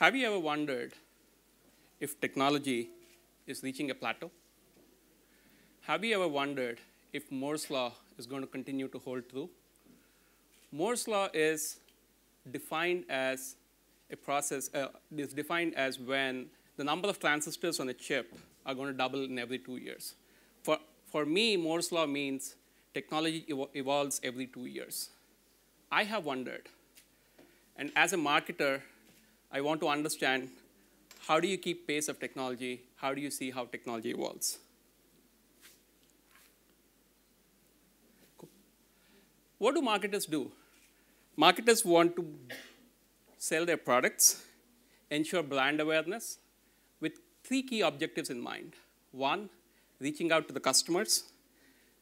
Have you ever wondered if technology is reaching a plateau? Have you ever wondered if Moore's law is going to continue to hold true? Moore's law is defined as a process, uh, is defined as when the number of transistors on a chip are going to double in every two years. For, for me, Moore's law means technology evo evolves every two years. I have wondered, and as a marketer, I want to understand how do you keep pace of technology? How do you see how technology evolves? Cool. What do marketers do? Marketers want to sell their products, ensure brand awareness with three key objectives in mind. One, reaching out to the customers,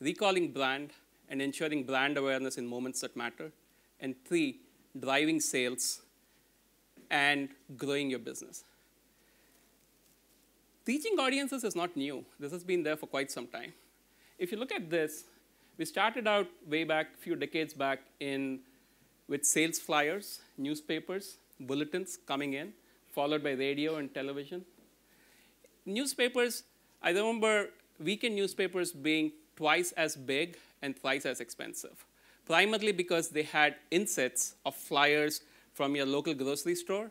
recalling brand, and ensuring brand awareness in moments that matter. And three, driving sales and growing your business. Reaching audiences is not new. This has been there for quite some time. If you look at this, we started out way back, a few decades back, in, with sales flyers, newspapers, bulletins coming in, followed by radio and television. Newspapers, I remember weekend newspapers being twice as big and twice as expensive, primarily because they had insets of flyers from your local grocery store,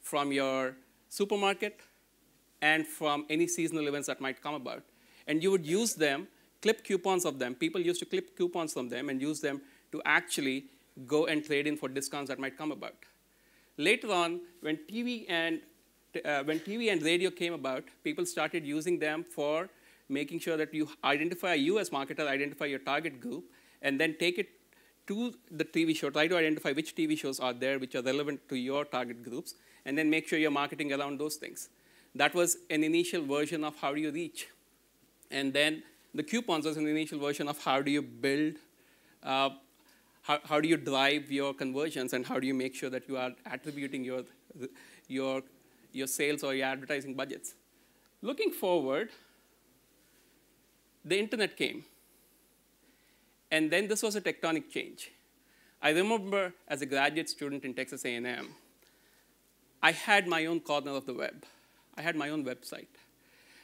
from your supermarket, and from any seasonal events that might come about. And you would use them, clip coupons of them. People used to clip coupons from them and use them to actually go and trade in for discounts that might come about. Later on, when TV and uh, when TV and radio came about, people started using them for making sure that you identify you as marketer, identify your target group, and then take it to the TV show, try to identify which TV shows are there which are relevant to your target groups, and then make sure you're marketing around those things. That was an initial version of how do you reach. And then the coupons was an initial version of how do you build, uh, how, how do you drive your conversions, and how do you make sure that you are attributing your, your, your sales or your advertising budgets. Looking forward, the internet came. And then this was a tectonic change. I remember as a graduate student in Texas A&M, I had my own corner of the web. I had my own website.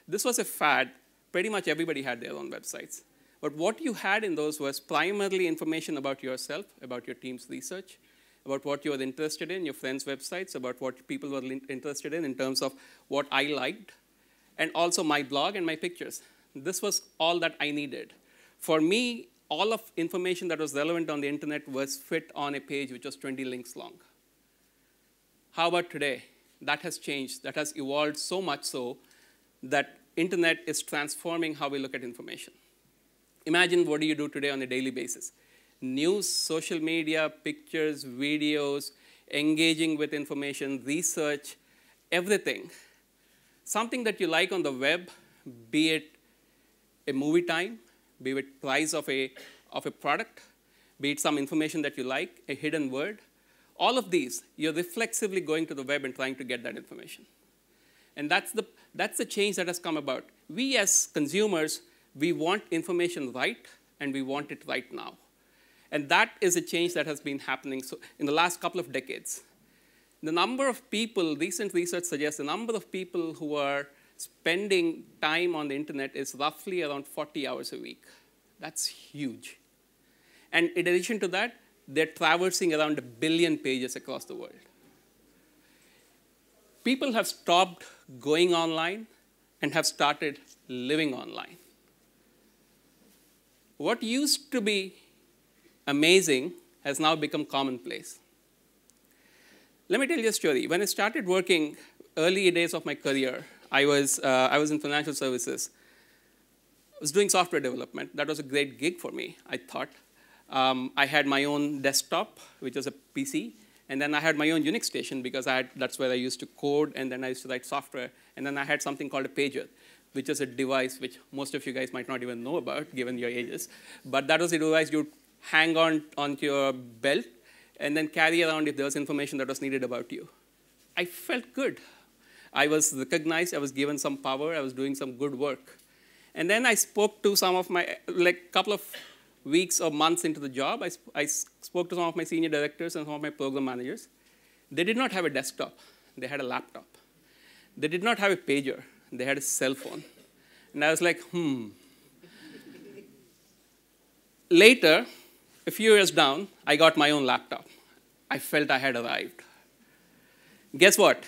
This was a fad. Pretty much everybody had their own websites. But what you had in those was primarily information about yourself, about your team's research, about what you were interested in, your friends' websites, about what people were interested in in terms of what I liked, and also my blog and my pictures. This was all that I needed. For me, all of information that was relevant on the internet was fit on a page which was 20 links long. How about today? That has changed. That has evolved so much so that internet is transforming how we look at information. Imagine what do you do today on a daily basis? News, social media, pictures, videos, engaging with information, research, everything. Something that you like on the web, be it a movie time, be it price of a, of a product, be it some information that you like, a hidden word. All of these, you're reflexively going to the web and trying to get that information. And that's the, that's the change that has come about. We as consumers, we want information right, and we want it right now. And that is a change that has been happening so in the last couple of decades. The number of people, recent research suggests the number of people who are spending time on the internet is roughly around 40 hours a week. That's huge. And in addition to that, they're traversing around a billion pages across the world. People have stopped going online and have started living online. What used to be amazing has now become commonplace. Let me tell you a story. When I started working early days of my career, I was, uh, I was in financial services. I was doing software development. That was a great gig for me, I thought. Um, I had my own desktop, which was a PC, and then I had my own Unix station because I had, that's where I used to code, and then I used to write software. And then I had something called a pager, which is a device which most of you guys might not even know about, given your ages. But that was a device you'd hang on onto your belt and then carry around if there was information that was needed about you. I felt good. I was recognized, I was given some power, I was doing some good work. And then I spoke to some of my, like a couple of weeks or months into the job, I, I spoke to some of my senior directors and some of my program managers. They did not have a desktop. they had a laptop. They did not have a pager, they had a cell phone. And I was like, hmm. Later, a few years down, I got my own laptop. I felt I had arrived. Guess what?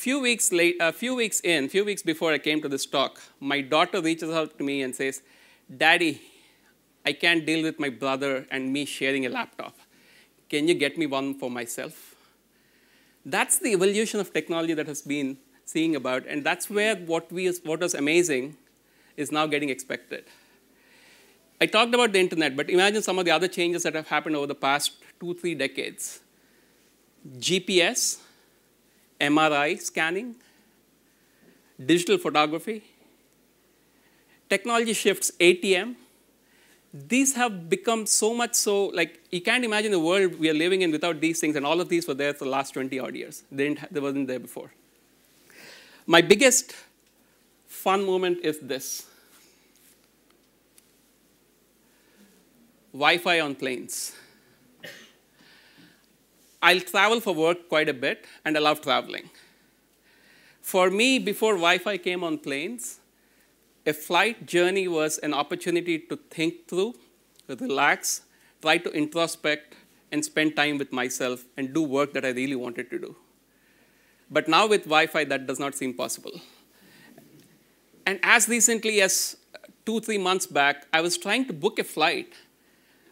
Few weeks late, a few weeks in, few weeks before I came to this talk, my daughter reaches out to me and says, "Daddy, I can't deal with my brother and me sharing a laptop. Can you get me one for myself?" That's the evolution of technology that has been seeing about, and that's where what we what was amazing is now getting expected. I talked about the internet, but imagine some of the other changes that have happened over the past two, three decades. GPS, MRI scanning, digital photography, technology shifts, ATM. These have become so much so, like, you can't imagine the world we are living in without these things, and all of these were there for the last 20 odd years. They, didn't, they wasn't there before. My biggest fun moment is this. Wi-Fi on planes. I'll travel for work quite a bit, and I love traveling. For me, before Wi-Fi came on planes, a flight journey was an opportunity to think through, relax, try to introspect, and spend time with myself and do work that I really wanted to do. But now with Wi-Fi, that does not seem possible. And as recently as two, three months back, I was trying to book a flight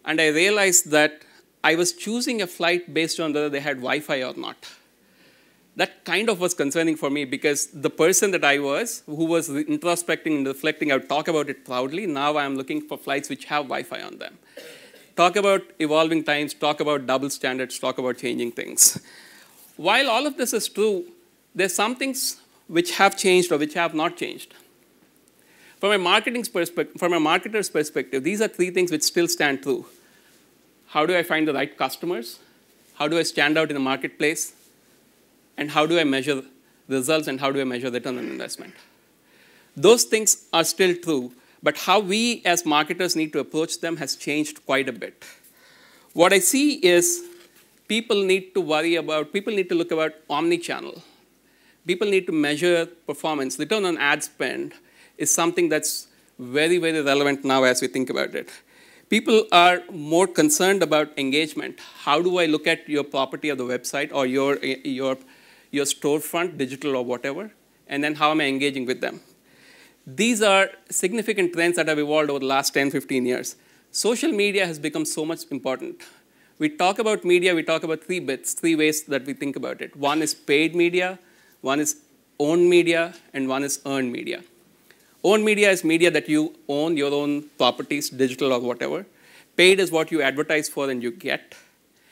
and I realized that I was choosing a flight based on whether they had Wi Fi or not. That kind of was concerning for me because the person that I was, who was introspecting and reflecting, I would talk about it proudly. Now I'm looking for flights which have Wi Fi on them. Talk about evolving times, talk about double standards, talk about changing things. While all of this is true, there's some things which have changed or which have not changed. From a marketing's perspective, from a marketer's perspective, these are three things which still stand true. How do I find the right customers? How do I stand out in the marketplace? And how do I measure results and how do I measure return on investment? Those things are still true, but how we as marketers need to approach them has changed quite a bit. What I see is people need to worry about, people need to look about omni-channel. People need to measure performance. Return on ad spend is something that's very, very relevant now as we think about it. People are more concerned about engagement. How do I look at your property of the website or your, your, your storefront, digital or whatever, and then how am I engaging with them? These are significant trends that have evolved over the last 10, 15 years. Social media has become so much important. We talk about media, we talk about three bits, three ways that we think about it. One is paid media, one is owned media, and one is earned media. Owned media is media that you own, your own properties, digital or whatever. Paid is what you advertise for and you get.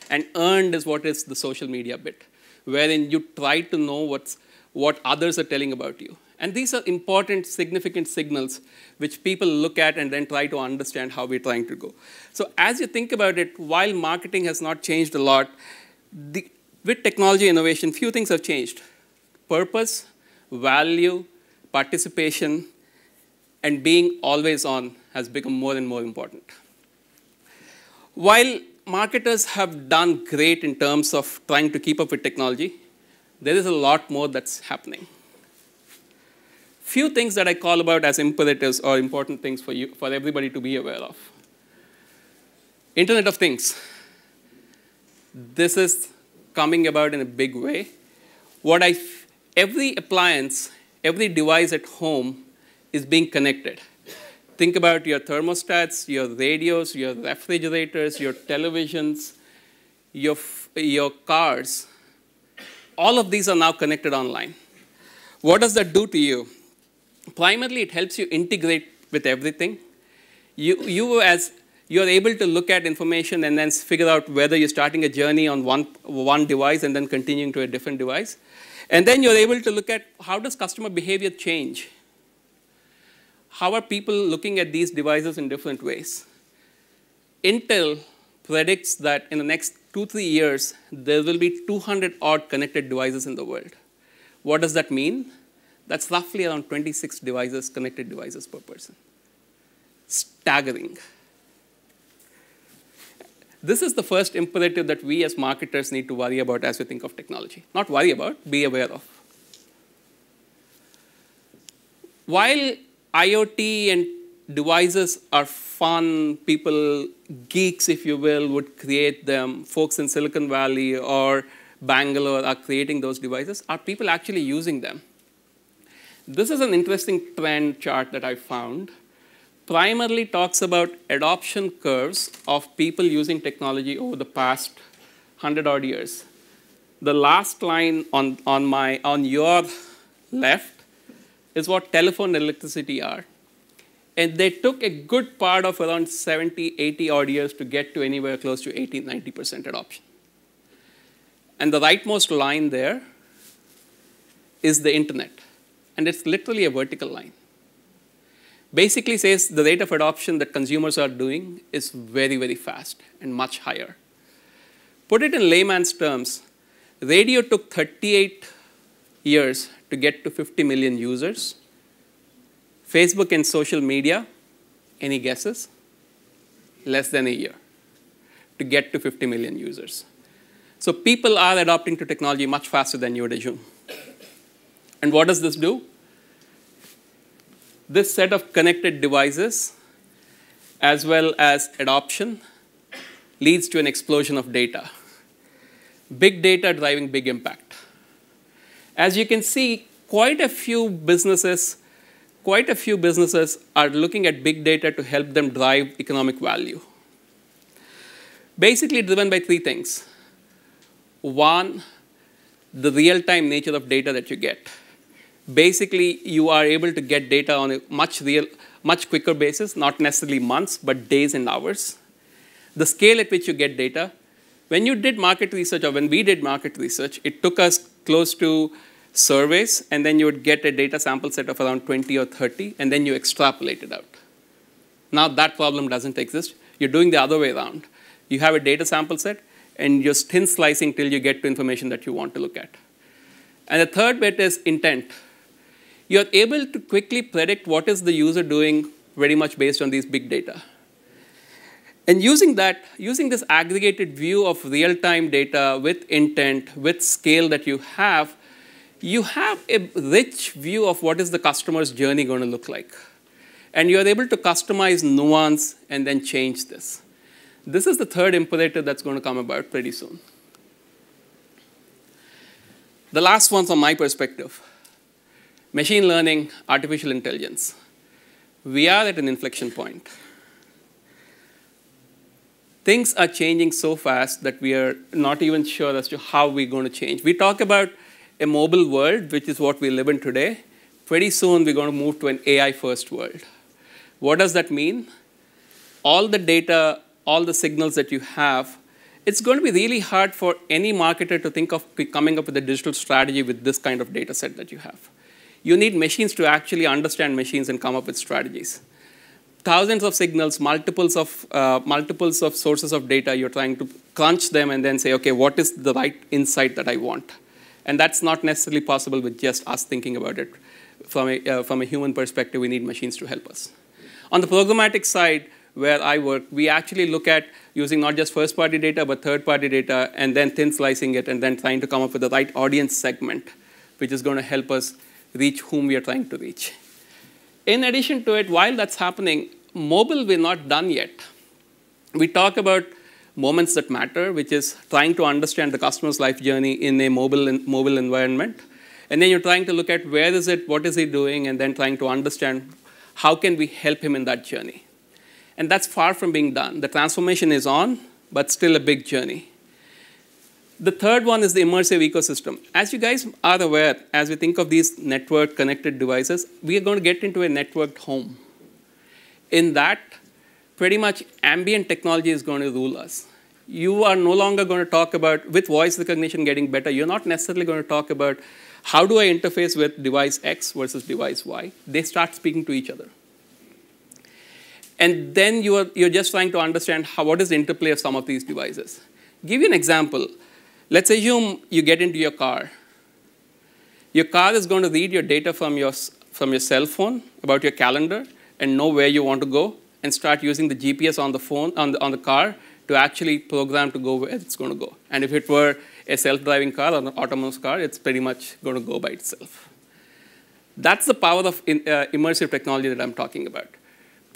And earned is what is the social media bit, wherein you try to know what's, what others are telling about you. And these are important, significant signals which people look at and then try to understand how we're trying to go. So as you think about it, while marketing has not changed a lot, the, with technology innovation, few things have changed. Purpose, value, participation, and being always on has become more and more important. While marketers have done great in terms of trying to keep up with technology, there is a lot more that's happening. Few things that I call about as imperatives or important things for you, for everybody to be aware of. Internet of Things. This is coming about in a big way. What I, every appliance, every device at home is being connected. Think about your thermostats, your radios, your refrigerators, your televisions, your, your cars. All of these are now connected online. What does that do to you? Primarily, it helps you integrate with everything. You, you as you're able to look at information and then figure out whether you're starting a journey on one, one device and then continuing to a different device. And then you're able to look at how does customer behavior change how are people looking at these devices in different ways? Intel predicts that in the next two, three years, there will be 200 odd connected devices in the world. What does that mean? That's roughly around 26 devices, connected devices per person. Staggering. This is the first imperative that we as marketers need to worry about as we think of technology. Not worry about, be aware of. While IoT and devices are fun, people, geeks, if you will, would create them, folks in Silicon Valley or Bangalore are creating those devices, are people actually using them? This is an interesting trend chart that I found. Primarily talks about adoption curves of people using technology over the past 100 odd years. The last line on, on, my, on your left is what telephone and electricity are. And they took a good part of around 70, 80 odd years to get to anywhere close to 80, 90% adoption. And the rightmost line there is the internet. And it's literally a vertical line. Basically says the rate of adoption that consumers are doing is very, very fast and much higher. Put it in layman's terms, radio took 38 years to get to 50 million users. Facebook and social media, any guesses? Less than a year to get to 50 million users. So people are adopting to technology much faster than you would assume. And what does this do? This set of connected devices, as well as adoption, leads to an explosion of data. Big data driving big impact. As you can see, quite a few businesses, quite a few businesses are looking at big data to help them drive economic value. Basically driven by three things. One, the real-time nature of data that you get. Basically, you are able to get data on a much real, much quicker basis, not necessarily months, but days and hours. The scale at which you get data. When you did market research, or when we did market research, it took us close to surveys, and then you would get a data sample set of around 20 or 30, and then you extrapolate it out. Now that problem doesn't exist. You're doing the other way around. You have a data sample set, and you're thin slicing till you get to information that you want to look at. And the third bit is intent. You're able to quickly predict what is the user doing very much based on these big data. And using that, using this aggregated view of real-time data with intent, with scale that you have, you have a rich view of what is the customer's journey going to look like. And you're able to customize nuance and then change this. This is the third imperative that's going to come about pretty soon. The last one from my perspective, machine learning, artificial intelligence. We are at an inflection point. Things are changing so fast that we are not even sure as to how we're going to change. We talk about a mobile world, which is what we live in today. Pretty soon, we're going to move to an AI-first world. What does that mean? All the data all the signals that you have, it's going to be really hard for any marketer to think of coming up with a digital strategy with this kind of data set that you have. You need machines to actually understand machines and come up with strategies. Thousands of signals, multiples of, uh, multiples of sources of data, you're trying to crunch them and then say, okay, what is the right insight that I want? And that's not necessarily possible with just us thinking about it. From a, uh, from a human perspective, we need machines to help us. On the programmatic side, where I work, we actually look at using not just first-party data, but third-party data, and then thin slicing it, and then trying to come up with the right audience segment, which is going to help us reach whom we are trying to reach. In addition to it, while that's happening, mobile we're not done yet. We talk about moments that matter, which is trying to understand the customer's life journey in a mobile, in, mobile environment. And then you're trying to look at where is it, what is he doing, and then trying to understand how can we help him in that journey. And that's far from being done. The transformation is on, but still a big journey. The third one is the immersive ecosystem. As you guys are aware, as we think of these network connected devices, we are going to get into a networked home. In that, pretty much ambient technology is going to rule us. You are no longer going to talk about, with voice recognition getting better, you're not necessarily going to talk about how do I interface with device X versus device Y. They start speaking to each other. And then you are, you're just trying to understand how, what is the interplay of some of these devices. Give you an example. Let's assume you get into your car. Your car is going to read your data from your, from your cell phone about your calendar and know where you want to go and start using the GPS on the phone, on the, on the car to actually program to go where it's going to go. And if it were a self-driving car or an autonomous car, it's pretty much going to go by itself. That's the power of in, uh, immersive technology that I'm talking about.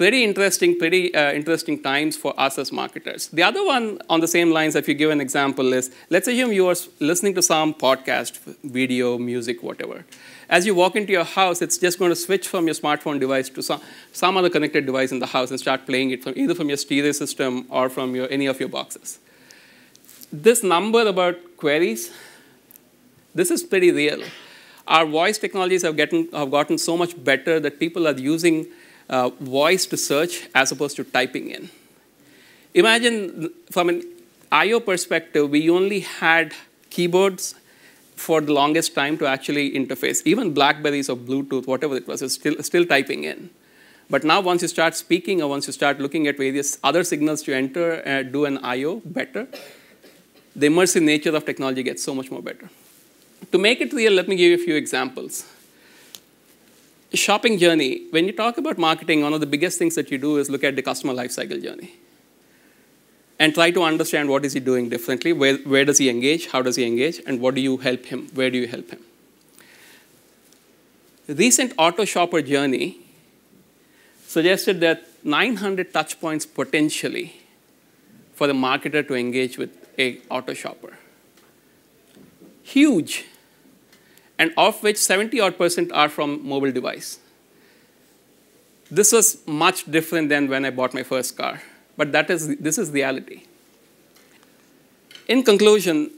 Pretty interesting, pretty uh, interesting times for us as marketers. The other one on the same lines, if you give an example, is let's assume you are listening to some podcast, video, music, whatever. As you walk into your house, it's just going to switch from your smartphone device to some, some other connected device in the house and start playing it from either from your stereo system or from your, any of your boxes. This number about queries, this is pretty real. Our voice technologies have, gotten, have gotten so much better that people are using uh, voice to search as opposed to typing in. Imagine from an I.O. perspective, we only had keyboards for the longest time to actually interface. Even Blackberries or Bluetooth, whatever it was, is still, still typing in. But now once you start speaking or once you start looking at various other signals to enter, uh, do an I.O. better, the immersive nature of technology gets so much more better. To make it real, let me give you a few examples shopping journey, when you talk about marketing, one of the biggest things that you do is look at the customer lifecycle journey and try to understand what is he doing differently, where, where does he engage, how does he engage, and what do you help him, where do you help him. The recent auto shopper journey suggested that 900 touch points potentially for the marketer to engage with a auto shopper. Huge and of which 70 odd percent are from mobile device. This was much different than when I bought my first car, but that is, this is reality. In conclusion,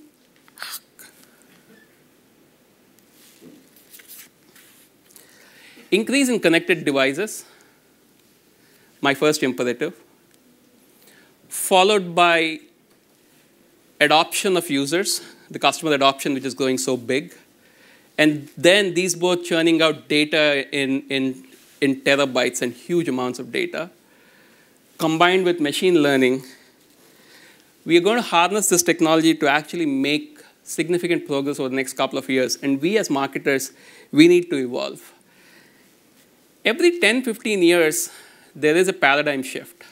increase in connected devices, my first imperative, followed by adoption of users, the customer adoption which is going so big, and then these both churning out data in, in, in terabytes and huge amounts of data, combined with machine learning, we are going to harness this technology to actually make significant progress over the next couple of years. And we as marketers, we need to evolve. Every 10, 15 years, there is a paradigm shift.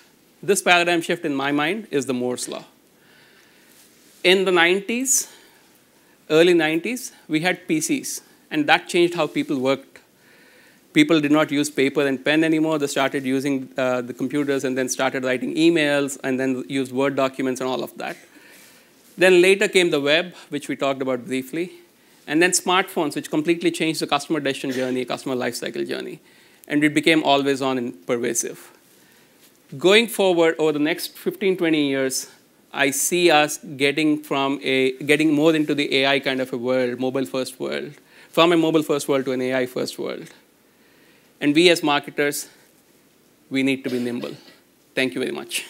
This paradigm shift, in my mind, is the Moore's Law. In the 90s, early 90s, we had PCs, and that changed how people worked. People did not use paper and pen anymore. They started using uh, the computers and then started writing emails and then used Word documents and all of that. Then later came the web, which we talked about briefly, and then smartphones, which completely changed the customer decision journey, customer lifecycle journey, and it became always on and pervasive. Going forward, over the next 15, 20 years, I see us getting from a getting more into the AI kind of a world, mobile first world, from a mobile first world to an AI first world. And we as marketers, we need to be nimble. Thank you very much.